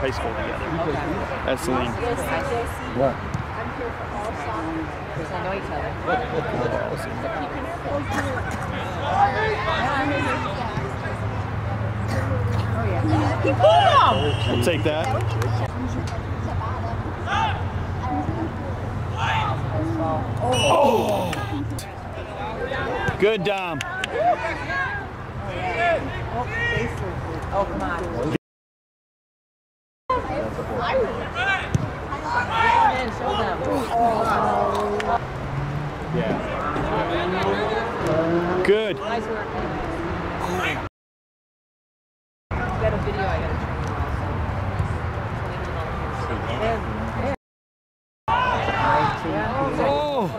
high school together. That's Celine. What? Because I know each other. We'll take that. Oh! Good, Dom. Oh, come on. Good. Nice work. Got a video I gotta.